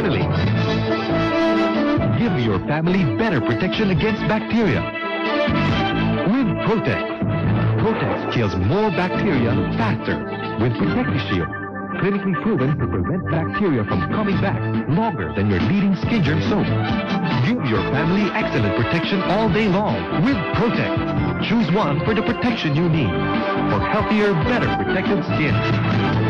Finally, give your family better protection against bacteria. With Protex. Protex kills more bacteria faster with Protex-Shield. Clinically proven to prevent bacteria from coming back longer than your leading skin germ soap. Give your family excellent protection all day long with Protect. Choose one for the protection you need for healthier, better protected skin.